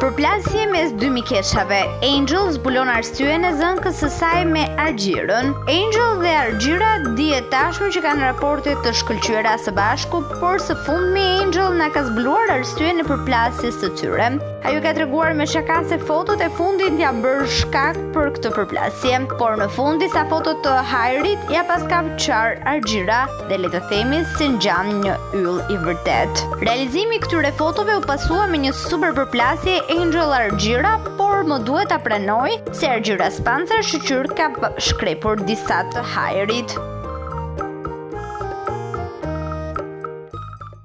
Përplasje mes dy mikeshave, Angel zbulon arsyen e zënkës së saj me Argjirën. Angel dhe Argjira dihet tashmë që kanë raporte të shkëlqyera së bashku, por së fundmi Angel na ka zbuluar arsyen e përplasjes së tyre. Ajo ka treguar me shaka se fotot e fundit janë bërë shkak për këtë përplasje, por në fund disa foto të hajrit ia paska qarë Argjira dhe le të themi se ngjan një yll i vërtetë. Realizimi i këtyre fotove u pasua me një super përplasje Angel Argjira, por më duhet ta pranoj se Argjira Spancer shyqyr ka shkrepur disa të hajrit.